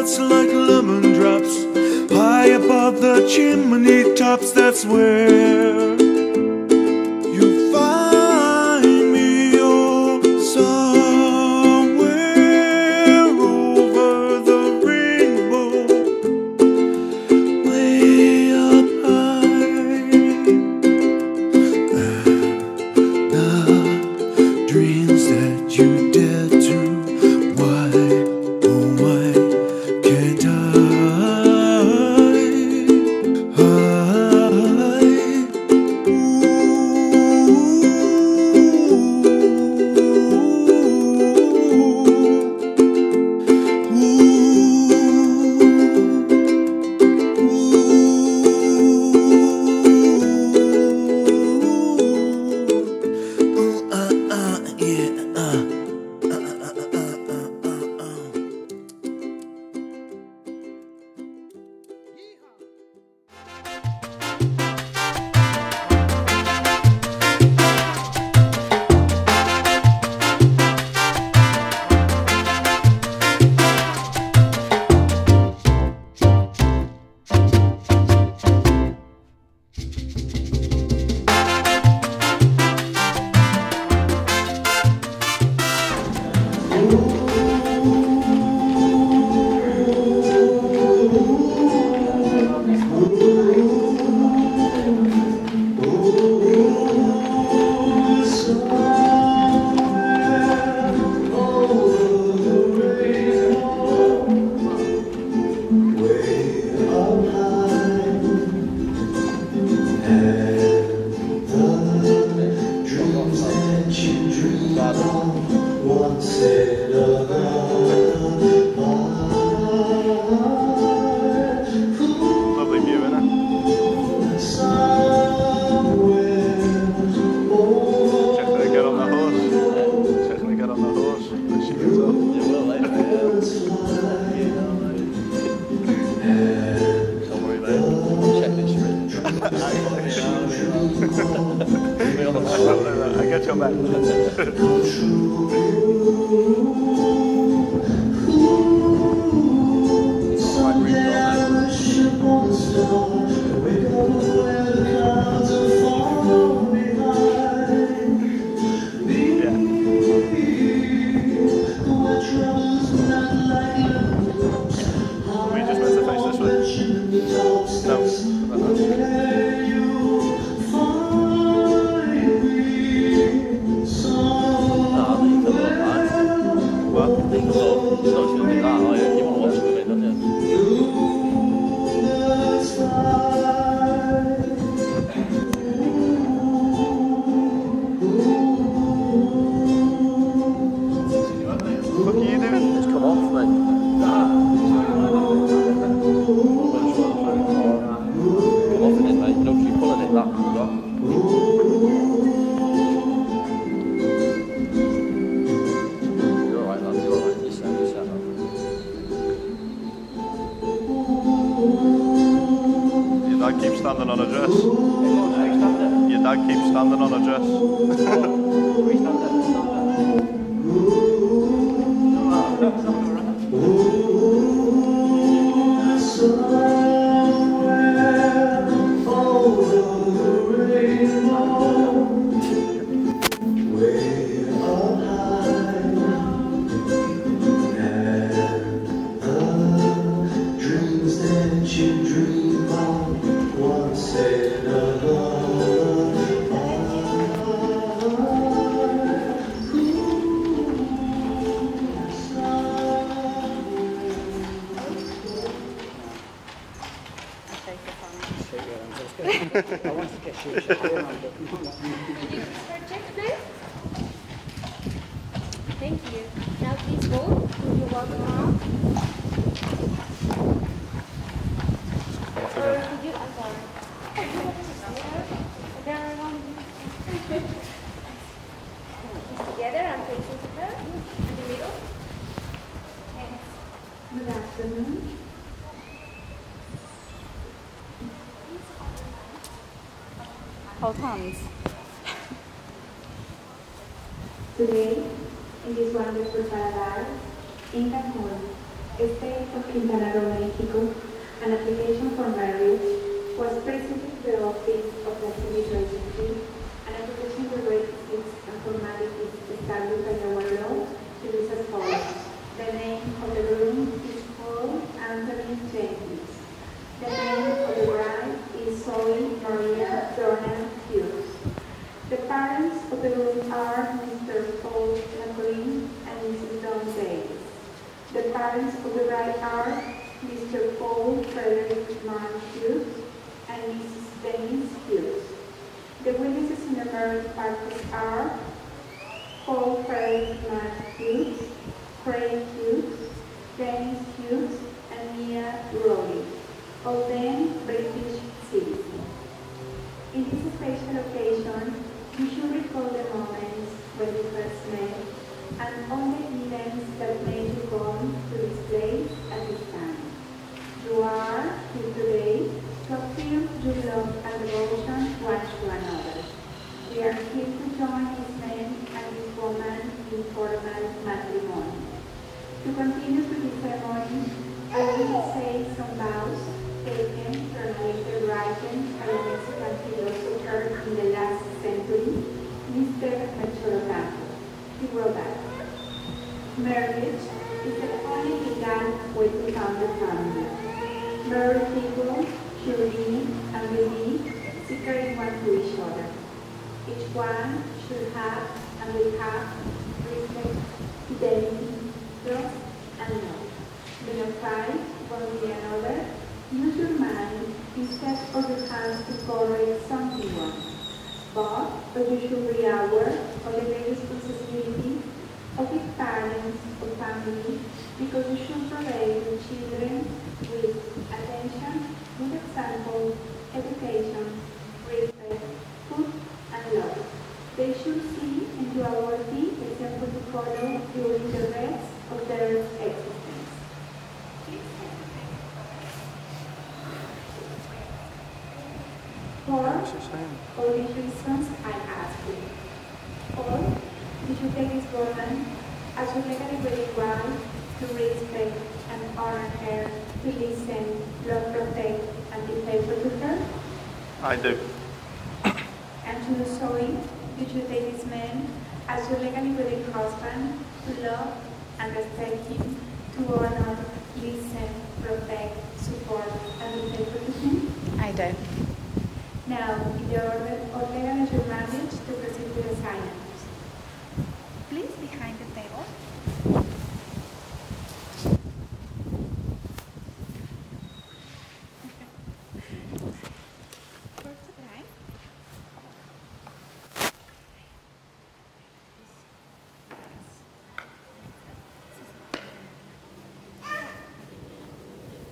melts like lemon drops High above the chimney tops, that's where I want to get you. Good afternoon. Hold hands. Today, in this wonderful paradise, in Cancun, state of Quintana Roo, Mexico, an application for marriage was presented to the Office of the Civil Registry. An application with requisites and formalities established by our law to is as follows. The name of the groom The name of the bride is Zoe Maria Donna Hughes. The parents of the groom are Mr. Paul McLean and Mrs. Dawn Davis. The parents of the bride are Mr. Paul Frederick Mark Hughes and Mrs. Denise Hughes. The witnesses in the marriage parties are Paul Frederick Mark Hughes, Craig Hughes, Dennis Hughes, Mia Rowley, all them British citizens. In this special occasion, you should recall the moments when you first met and all the events that made you come to this place at this time. You are here today to affirm your love and devotion one to another. We are here to join this man and this woman in formal matrimony. To continue to the ceremony, I will say some vows taken from a written by a Mexican philosopher in the last century, Mr. Ocampo. He wrote that marriage is the only legal way to found a family. Married people should live and believe secretly one to each other. Each one should have and will have respect, fidelity, trust, and love. Do not fight one with another. Use your mind instead of your hands to correct something wrong. But, you should be aware of the great responsibility of the parents of family because you should provide your children with attention, good example, education, respect, food, and love. They should see and you are worthy example to follow during the rest of their existence. For all these reasons, I ask you. Or, you should take this woman as your legally wedded wife to respect and honor her, to listen, love, protect, and be faithful to her. I do. And to do so, you should take this man as your legally wedded husband to love and respect him, to honor, listen, protect, support, and be faithful to him. I do. Now, the of legal your marriage to proceed to the silence. Please behind the table. First try.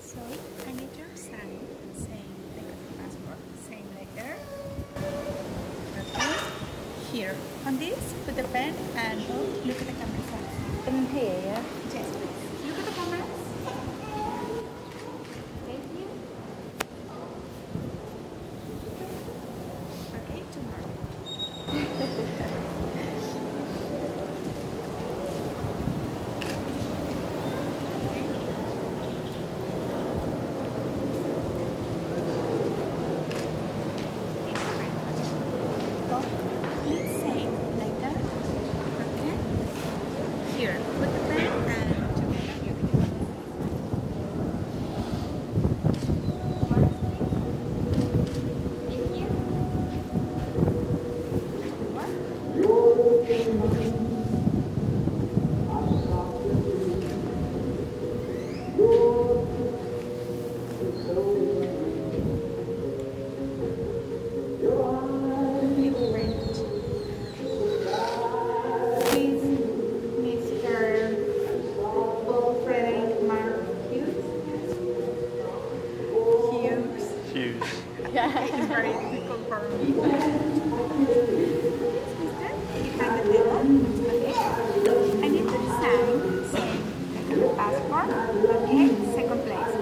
So I need your sign saying the passport, same letter. Okay. Here. On this, put the pen and I need the design passport, okay, second place.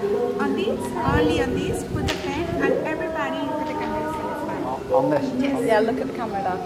On this, only on this, put the pen and everybody look at the camera. On this? Yeah, look at the camera, Dad.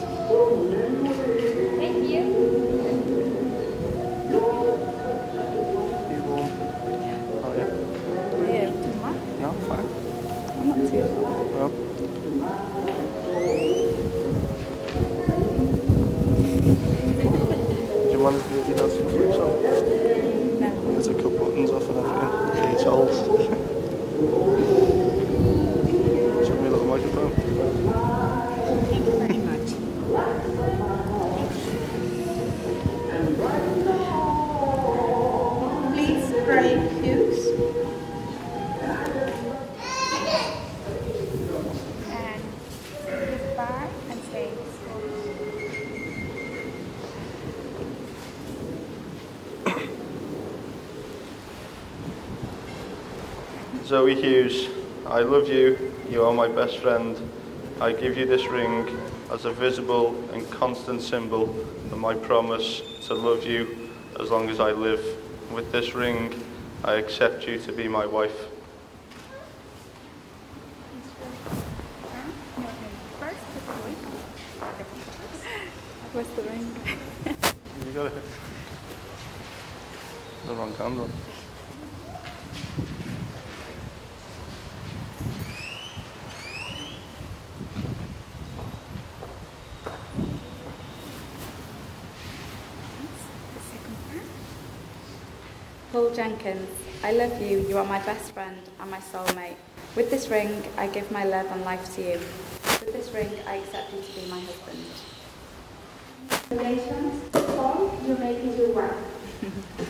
Zoe Hughes, I love you, you are my best friend. I give you this ring as a visible and constant symbol of my promise to love you as long as I live. With this ring, I accept you to be my wife. What's the ring? you got it. The wrong candle. Paul Jenkins, I love you, you are my best friend and my soulmate. With this ring, I give my love and life to you. With this ring, I accept you to be my husband. Congratulations, Paul, You're making your work.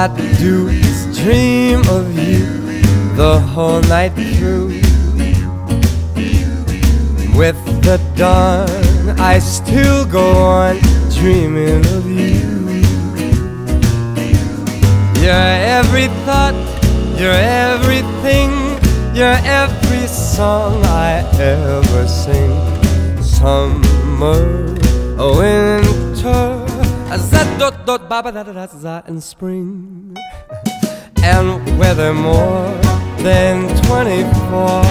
I do is dream of you the whole night through. With the dawn, I still go on dreaming of you. You're every thought, you're everything, you're every song I ever sing. Summer, winter, dot dot ba ba da da and spring. And whether more than 24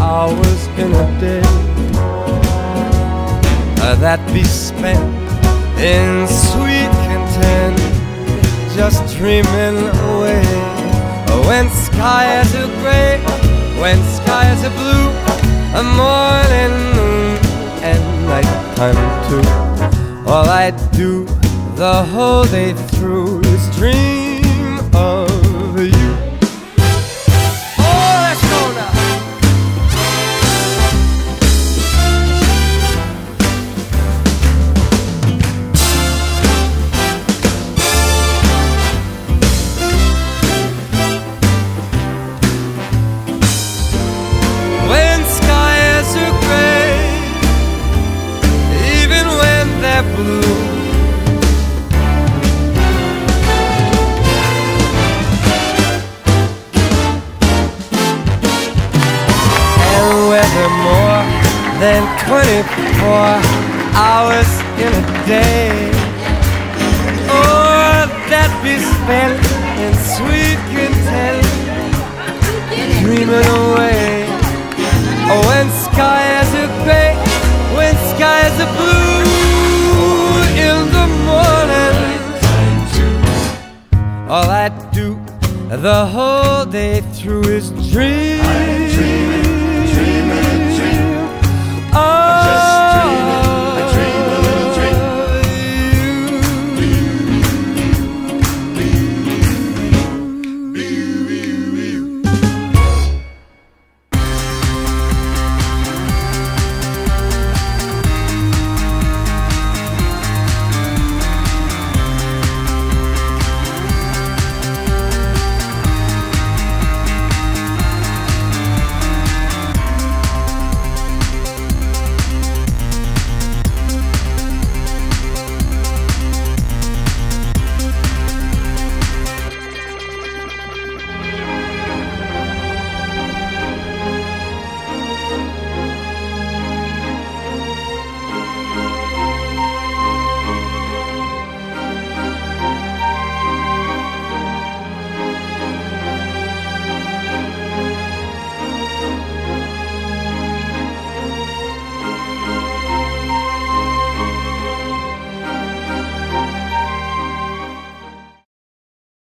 hours in a day uh, that be spent in sweet content, just dreaming away. Uh, When skies are gray, when skies are blue, a morning, noon, and nighttime too. All I do the whole day through is dream of All I do the whole day through is dream. I'm dreaming, dreaming, dream. Oh,